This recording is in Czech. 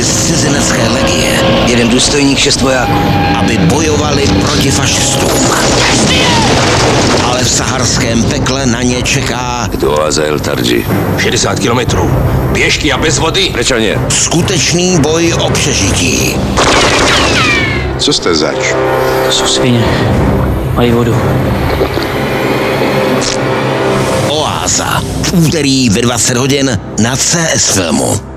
přišli z cizinecké legie. Jeden důstojník, šest vojáků. Aby bojovali proti fašistům. Ale v saharském pekle na ně čeká... Kdo Azael Tarji? 60 kilometrů. Pěšky a bez vody. Prečo? Skutečný boj o přežití. Co jste zač? To jsou svině. Mají vodu. Oáza. V úterý ve 20 hodin na CS Filmu.